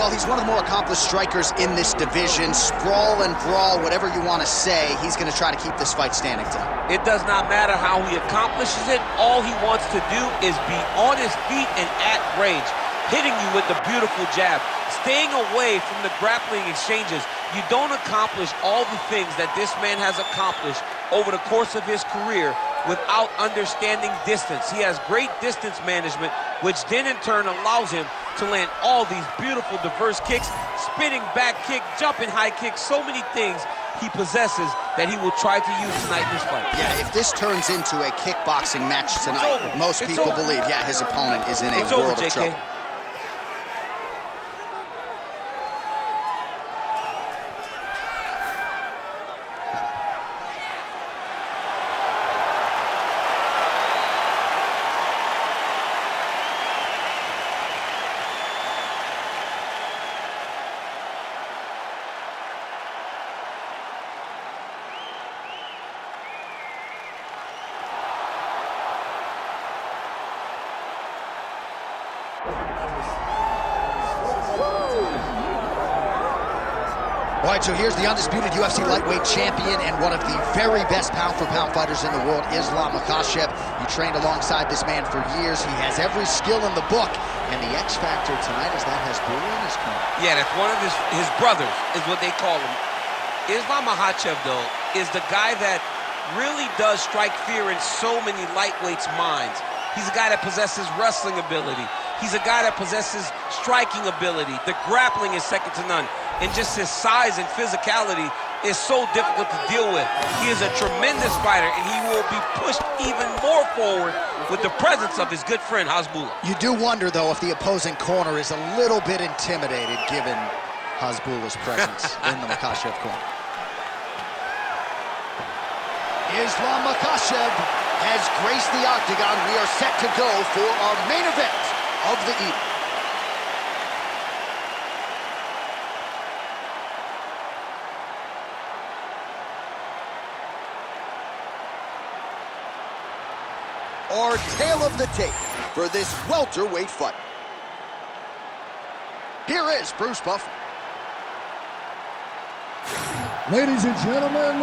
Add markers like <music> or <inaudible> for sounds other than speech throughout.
well, he's one of the more accomplished strikers in this division. Sprawl and brawl, whatever you want to say, he's going to try to keep this fight standing tonight. It does not matter how he accomplishes it. All he wants to do is be on his feet and at range, hitting you with the beautiful jab, staying away from the grappling exchanges. You don't accomplish all the things that this man has accomplished over the course of his career without understanding distance. He has great distance management, which then in turn allows him to land all these beautiful diverse kicks, spinning back kick, jumping high kick, so many things he possesses that he will try to use tonight in this fight. Yeah, if this turns into a kickboxing match tonight, most it's people over. believe, yeah, his opponent is in a it's world over, of trouble. All right, so here's the undisputed UFC lightweight champion and one of the very best pound-for-pound -pound fighters in the world, Islam Makhachev. He trained alongside this man for years. He has every skill in the book. And the X factor tonight is that has Hasbulla in his corner. Yeah, that's one of his, his brothers, is what they call him. Islam Makhachev, though, is the guy that really does strike fear in so many lightweights' minds. He's a guy that possesses wrestling ability. He's a guy that possesses striking ability. The grappling is second to none and just his size and physicality is so difficult to deal with. He is a tremendous fighter, and he will be pushed even more forward with the presence of his good friend, Hasbulla. You do wonder, though, if the opposing corner is a little bit intimidated given Hasbulla's presence <laughs> in the Makhachev corner. Islam Makhachev has graced the octagon. We are set to go for our main event of the evening. our tale of the tape for this welterweight fight. Here is Bruce Buffer. Ladies and gentlemen,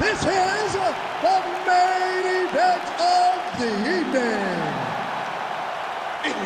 this is the main event of the evening.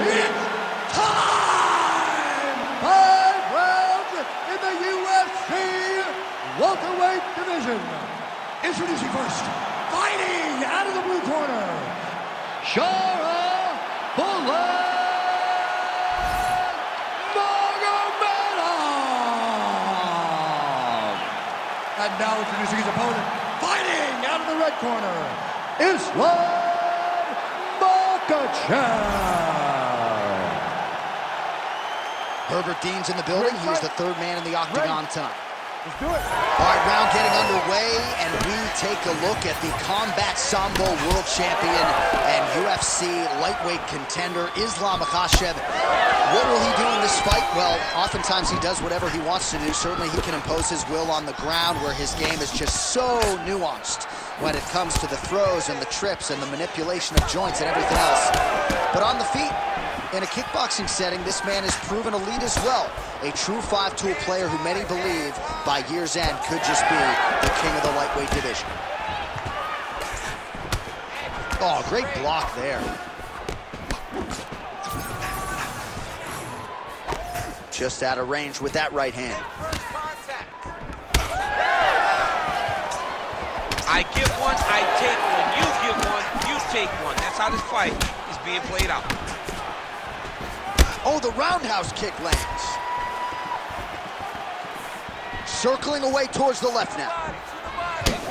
It's time! Five rounds in the UFC welterweight division. Introducing first, fighting out of the blue corner, Shara Bullet Magomedov. And now introducing his opponent, fighting out of the red corner, Islam Makhachev. Herbert Dean's in the building. He's the third man in the octagon tonight. Let's do it. All right, round getting underway, and we take a look at the Combat Sambo World Champion and UFC lightweight contender, Islam Makhachev. What will he do in this fight? Well, oftentimes he does whatever he wants to do. Certainly he can impose his will on the ground where his game is just so nuanced when it comes to the throws and the trips and the manipulation of joints and everything else. But on the feet, in a kickboxing setting, this man has proven elite as well. A true five-tool player who many believe by year's end could just be the king of the lightweight division. Oh, great block there. Just out of range with that right hand. I give one, I take one. You give one, you take one. That's how this fight is being played out. Oh, the roundhouse kick lands. Circling away towards the left now.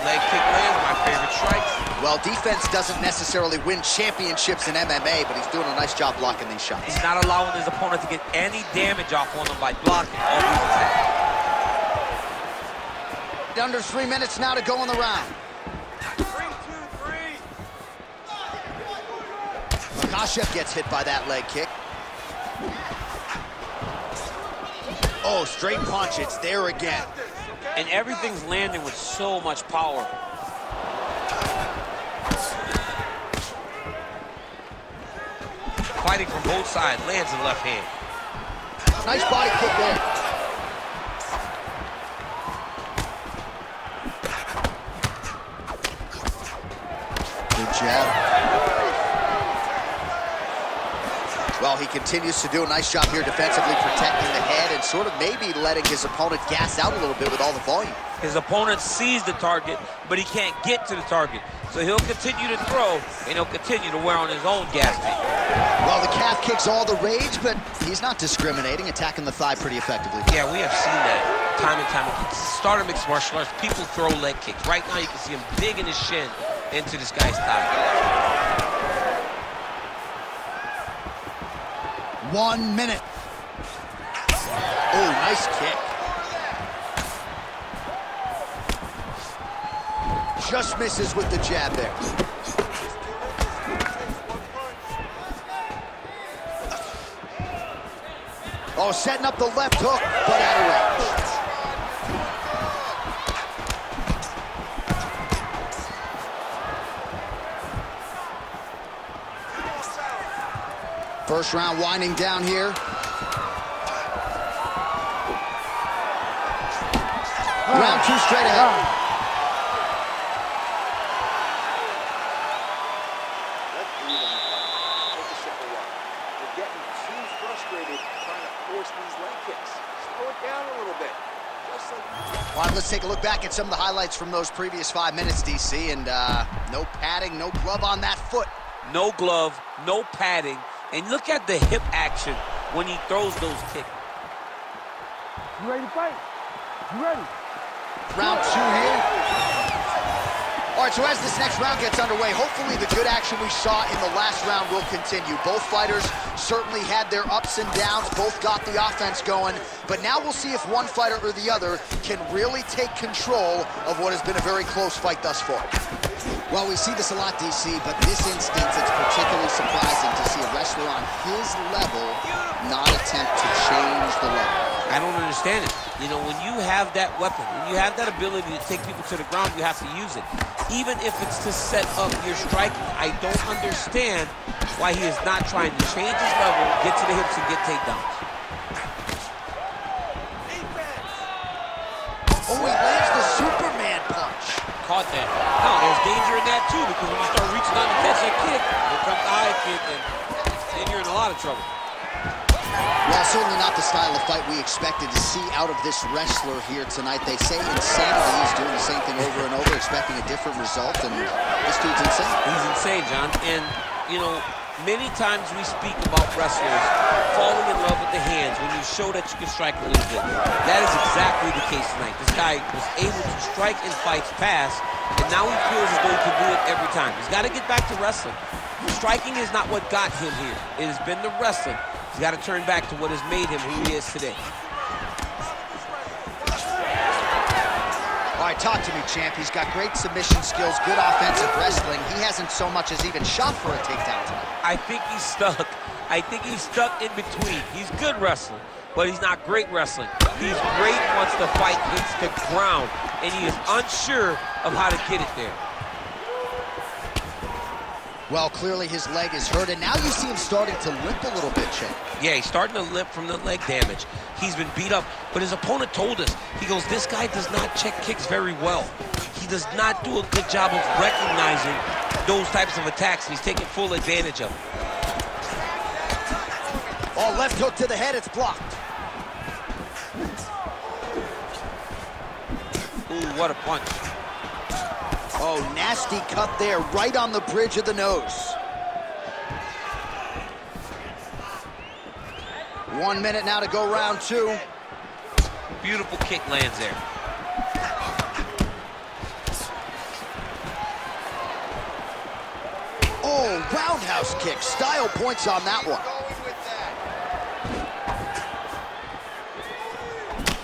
Leg kick lands, my favorite strikes. Well, defense doesn't necessarily win championships in MMA, but he's doing a nice job blocking these shots. He's not allowing his opponent to get any damage off on him by blocking all these attacks. Under three minutes now to go in the round. Three, two, three. Makhachev gets hit by that leg kick. Oh, straight punch, it's there again. And everything's landing with so much power. fighting from both sides. Lands the left hand. Nice body kick there. He continues to do a nice job here defensively protecting the head and sort of maybe letting his opponent gas out a little bit with all the volume. His opponent sees the target, but he can't get to the target. So he'll continue to throw, and he'll continue to wear on his own gas tank. Well, the calf kick's all the rage, but he's not discriminating, attacking the thigh pretty effectively. Yeah, we have seen that time and time again. Starter mixed martial arts, people throw leg kicks. Right now, you can see him digging his shin into this guy's thigh. One minute. Oh, nice kick. Just misses with the jab there. Oh, setting up the left hook, but out of range. First round winding down here. Round two straight ahead. All right, let's take a look back at some of the highlights from those previous five minutes, DC, and uh, no padding, no glove on that foot. No glove, no padding, and look at the hip action when he throws those kicks. You ready to fight? You ready? Round two here. All right, so as this next round gets underway, hopefully the good action we saw in the last round will continue. Both fighters certainly had their ups and downs, both got the offense going, but now we'll see if one fighter or the other can really take control of what has been a very close fight thus far. Well, we see this a lot, DC, but this instance, it's particularly surprising to see a wrestler on his level not attempt to change the level. I don't understand it. You know, when you have that weapon, when you have that ability to take people to the ground, you have to use it. Even if it's to set up your striking, I don't understand why he is not trying to change his level, get to the hips, and get takedowns. Oh, he lands the Superman punch. Caught that. Now, there's danger in that, too, because when you start reaching out to catch that kick, here comes the high kick, and then you're in a lot of trouble. Well, certainly not the style of fight we expected to see out of this wrestler here tonight. They say insanity. He's doing the same thing over and over, expecting a different result, and this dude's insane. He's insane, John. And, you know, many times we speak about wrestlers falling in love with the hands when you show that you can strike a little bit. That is exactly the case tonight. This guy was able to strike in fights past, and now he feels as though he do it every time. He's got to get back to wrestling. Striking is not what got him here. It has been the wrestling. He's got to turn back to what has made him who he is today. All right, talk to me, champ. He's got great submission skills, good offensive wrestling. He hasn't so much as even shot for a takedown tonight. I think he's stuck. I think he's stuck in between. He's good wrestling, but he's not great wrestling. He's great once the fight hits the ground, and he is unsure of how to get it there. Well, clearly his leg is hurt, and now you see him starting to limp a little bit, champ. Yeah, he's starting to limp from the leg damage. He's been beat up, but his opponent told us, he goes, this guy does not check kicks very well. He does not do a good job of recognizing those types of attacks, and he's taking full advantage of them. Oh, left hook to the head, it's blocked. Ooh, what a punch. Oh, nasty cut there, right on the bridge of the nose. One minute now to go round two. Beautiful kick lands there. Oh, roundhouse kick. Style points on that one.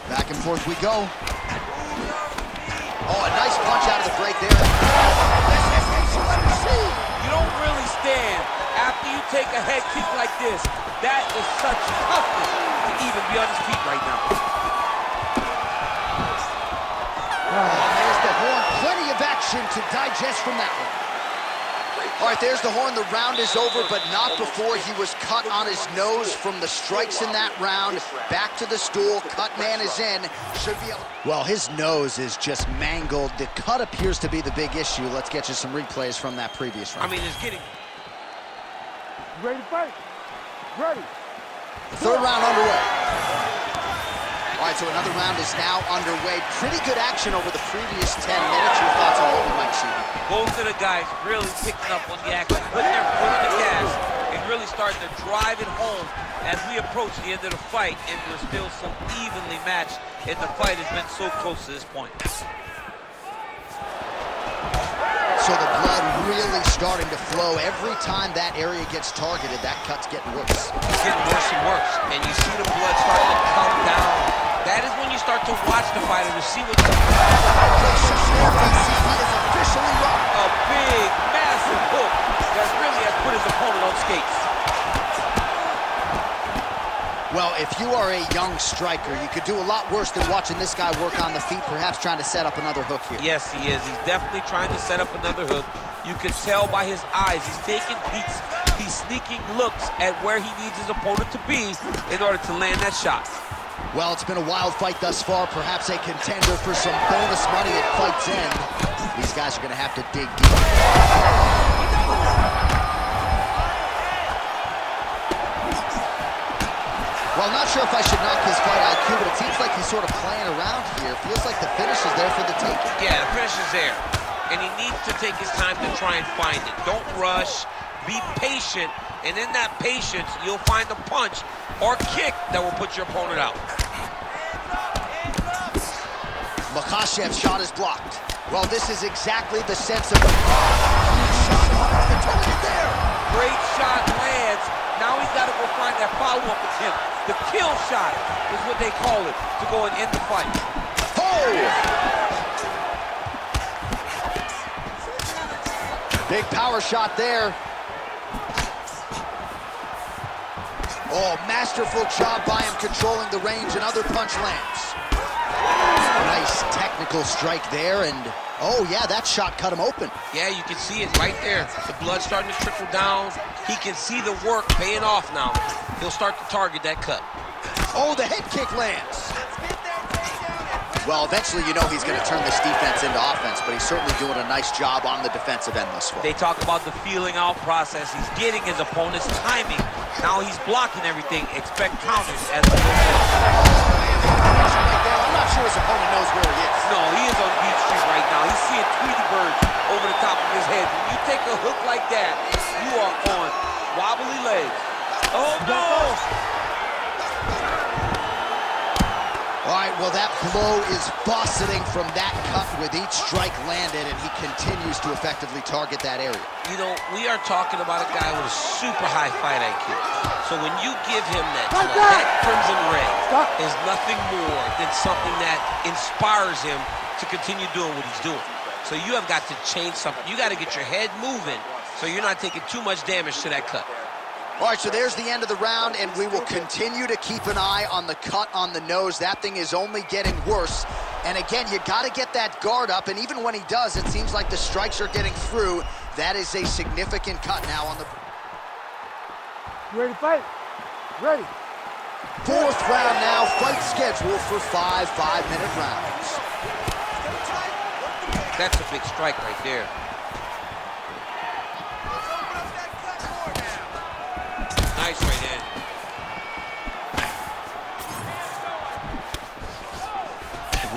Back and forth we go. Oh, a nice punch out of the break there. You don't really stand take a head kick like this. That is such toughness to even be on his feet right now. And there's the horn. Plenty of action to digest from that one. All right, there's the horn. The round is over, but not before he was cut on his nose from the strikes in that round. Back to the stool. Cut man is in. Should be able... Well, his nose is just mangled. The cut appears to be the big issue. Let's get you some replays from that previous round. I mean, it's getting... Ready to fight? Ready. Third round underway. All right, so another round is now underway. Pretty good action over the previous 10 minutes. Your thoughts on what we might see? Both of the guys really picking up on the action, putting their foot on the gas, and really starting to drive it home as we approach the end of the fight, and we're still so evenly matched, and the fight has been so close to this point. So the blood really starting to flow. Every time that area gets targeted, that cut's getting worse. It's getting worse and worse, and you see the blood starting to come down that is when you start to watch the fighter to see what's going on. A big, massive hook that really has put his opponent on skates. Well, if you are a young striker, you could do a lot worse than watching this guy work on the feet, perhaps trying to set up another hook here. Yes, he is. He's definitely trying to set up another hook. You can tell by his eyes. He's taking peeks. He's sneaking looks at where he needs his opponent to be in order to land that shot. Well, it's been a wild fight thus far. Perhaps a contender for some bonus money at fight's end. These guys are going to have to dig deep. Well, I'm not sure if I should knock his fight IQ, but it seems like he's sort of playing around here. Feels like the finish is there for the taking. Yeah, the finish is there. And he needs to take his time to try and find it. Don't rush. Be patient. And in that patience, you'll find a punch or kick that will put your opponent out. Makhachev's shot is blocked. Well, this is exactly the sense of... shot there. Great shot lands. Now he's got to go find that follow-up attempt. The kill shot is what they call it to go and end the fight. Oh! Big power shot there. Oh, masterful job by him controlling the range. Another punch lands. Nice technical strike there, and oh yeah, that shot cut him open. Yeah, you can see it right there. The blood starting to trickle down. He can see the work paying off now. He'll start to target that cut. Oh, the head kick lands. Well, eventually you know he's going to turn this defense into offense, but he's certainly doing a nice job on the defensive end thus far. They talk about the feeling out process. He's getting his opponent's timing. Now he's blocking everything. Expect counters as go I'm not sure his opponent knows where he is. No, he is on Beach Street right now. He's seeing Tweety Bird over the top of his head. When you take a hook like that, you are on wobbly legs. Oh, no! All right, well, that blow is bussing from that cut with each strike landed, and he continues to effectively target that area. You know, we are talking about a guy with a super high fight IQ. So when you give him that, like that. that crimson ray Stop. is nothing more than something that inspires him to continue doing what he's doing. So you have got to change something. You got to get your head moving so you're not taking too much damage to that cut. All right, so there's the end of the round, and we will continue to keep an eye on the cut on the nose. That thing is only getting worse. And again, you got to get that guard up, and even when he does, it seems like the strikes are getting through. That is a significant cut now on the... You ready to fight? Ready. Fourth round now, fight scheduled for five five-minute rounds. That's a big strike right there.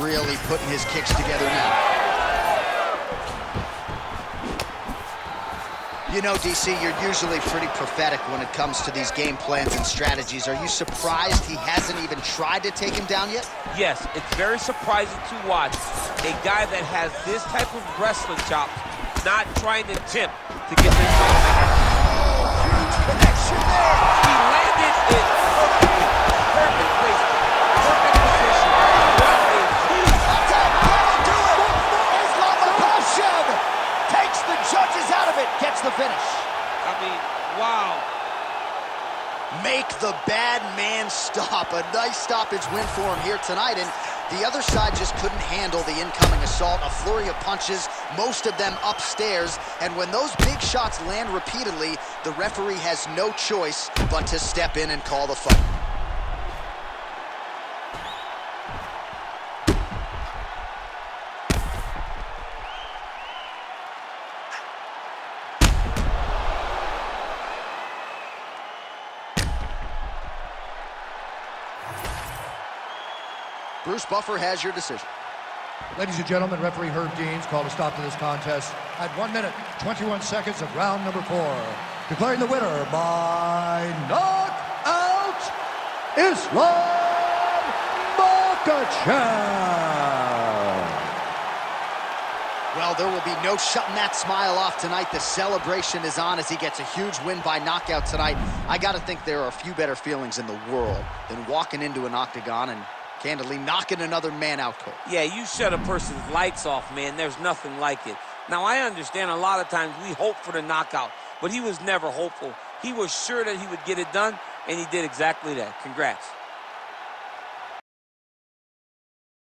Really putting his kicks together now. You know, DC, you're usually pretty prophetic when it comes to these game plans and strategies. Are you surprised he hasn't even tried to take him down yet? Yes, it's very surprising to watch a guy that has this type of wrestling chops not trying to attempt to get this oh, connection there. He landed it the bad man stop. A nice stoppage win for him here tonight. And The other side just couldn't handle the incoming assault, a flurry of punches, most of them upstairs, and when those big shots land repeatedly, the referee has no choice but to step in and call the fight. Bruce Buffer has your decision. Ladies and gentlemen, referee Herb Deans called a stop to this contest at 1 minute, 21 seconds of round number four. Declaring the winner by knockout, Islam Makhachev. Well, there will be no shutting that smile off tonight. The celebration is on as he gets a huge win by knockout tonight. I got to think there are a few better feelings in the world than walking into an octagon and candidly knocking another man out cold. Yeah, you shut a person's lights off, man. There's nothing like it. Now, I understand a lot of times we hope for the knockout, but he was never hopeful. He was sure that he would get it done, and he did exactly that. Congrats.